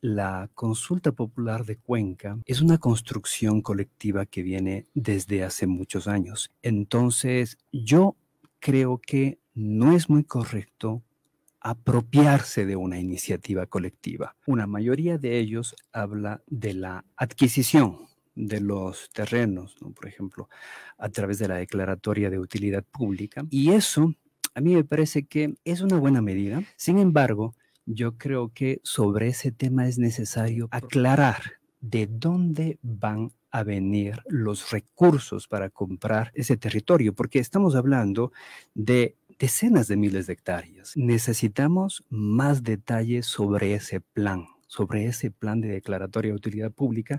la consulta popular de Cuenca es una construcción colectiva que viene desde hace muchos años. Entonces, yo creo que no es muy correcto apropiarse de una iniciativa colectiva. Una mayoría de ellos habla de la adquisición de los terrenos, por ejemplo, a través de la declaratoria de utilidad pública. Y eso a mí me parece que es una buena medida. Sin embargo, yo creo que sobre ese tema es necesario aclarar de dónde van a venir los recursos para comprar ese territorio, porque estamos hablando de decenas de miles de hectáreas. Necesitamos más detalles sobre ese plan sobre ese plan de declaratoria de utilidad pública